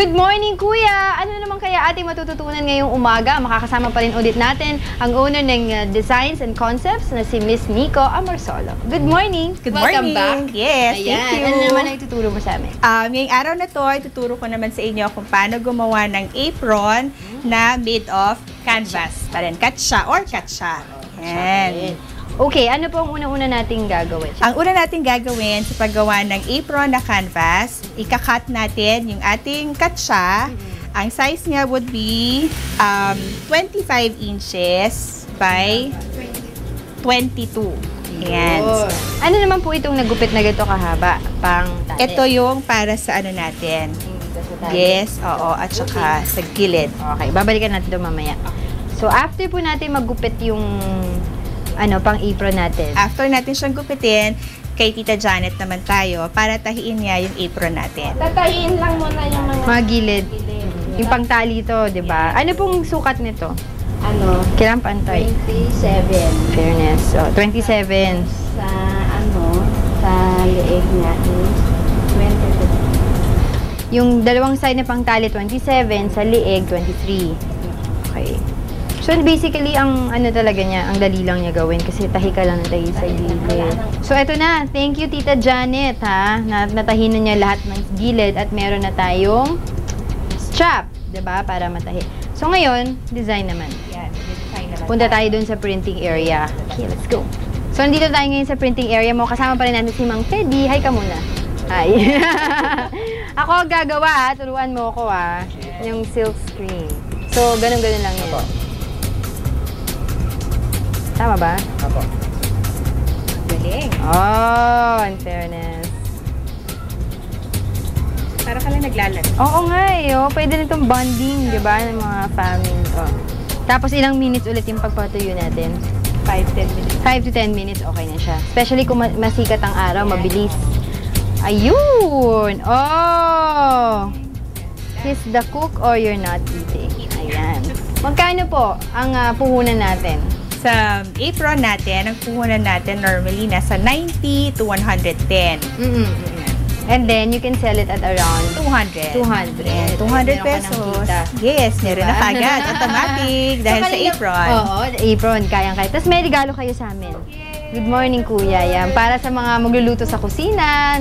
Good morning, Kuya! Ano naman kaya ating matututunan ngayong umaga? Makakasama pa rin ulit natin ang owner ng uh, Designs and Concepts na si Miss Nico Amorsolo. Good morning! Good Welcome morning. back! Yes, Ayan. thank you. Ano naman ang ituturo mo sa amin? Um, ngayong araw na to, ituturo ko naman sa inyo kung paano gumawa ng apron na made of canvas. Pa rin, katsa or katsa. Yan. Okay, ano po ang unang-una nating gagawin? Ang una natin gagawin sa paggawa ng apron na canvas, ikakat natin yung ating katsa. Ang size niya would be um, 25 inches by 22. Yan. Ano naman po itong nagupit na ganito kahaba? Pang tali? Ito yung para sa ano natin. Sa. Yes, oo. At saka sa gilid. Okay, babalikan natin ito mamaya. So, after po natin magupit yung ano, pang apron natin. After natin siyang gupitin, kay Tita Janet naman tayo para tahiin niya yung apron natin. Tatayin lang muna yung mga Mga gilid. Yung pangtali to, di ba? Ano pong sukat nito? ano, Kailangan pantay. 27 Fairness. So, 27. sa ano, sa leeg niya is 22. Yung dalawang side na pangtali, 27. Sa lieg, 23. Okay. So, basically, ang ano talaga niya, ang dali lang niya gawin kasi tahi ka lang ng tahi sa gilid. So, eto na. Thank you, Tita Janet, ha? Na natahi na niya lahat ng gilid at meron na tayong strap, ba Para matahi. So, ngayon, design naman. Yan, design naman. Punta tayo dun sa printing area. Okay, let's go. So, nandito tayo ngayon sa printing area mo. Kasama pa rin natin si Mang Teddy. Hi ka muna. Hi. ako gagawa, turuan mo ako ah. Yung silk screen. So, ganun-ganun lang yan. Tama ba? Apo. Galing. Oh, in fairness. Para ka lang naglalaro. Oo nga eh. Oh. Pwede na itong bonding, di ba, ng mga family. Oh. Tapos ilang minutes ulit yung pagpatuyo natin? 5-10 minutes. 5 to 10 minutes, okay na siya. Especially kung ma- masikat ang araw, mabilis. Ayun! Oh! He's the cook or you're not eating. Ayan. Magkano po ang ah, puhunan natin? Sa apron natin, ang puhunan natin normally nasa 90 to 110. Mm-mm. And then, you can sell it at around 200. 200. Yan, 200 Meron ka ng pesos. Yes, meron na Diba? kagad. Automatic. Dahil So, sa apron. Oo, apron. Kayang-kaya. Tapos may regalo kayo sa amin. Good morning, Kuya. Yan. Para sa mga magluluto sa kusina.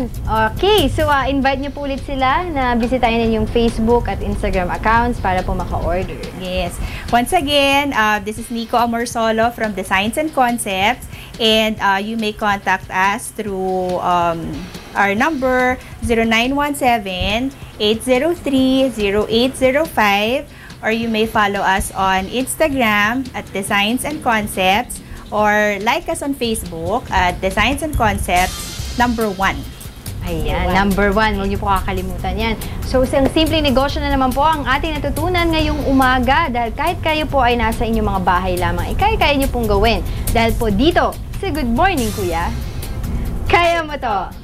Okay, so uh, invite niyo po ulit sila na bisitahin ninyong Facebook at Instagram accounts para po maka-order. Yes. Once again, uh, this is Nico Amorsolo from Designs and Concepts. And uh, you may contact us through um, our number 0917-803-0805 or you may follow us on Instagram at Designs and Concepts or like us on Facebook at Designs and Concepts number 1. Ayan, number one. Huwag niyo po kakalimutan yan. So, isang simpleng negosyo na naman po ang ating natutunan ngayong umaga dahil kahit kayo po ay nasa inyong mga bahay lamang, eh, kaya-kaya niyo pong gawin. Dahil po dito, sa Good Morning Kuya, kaya mo to!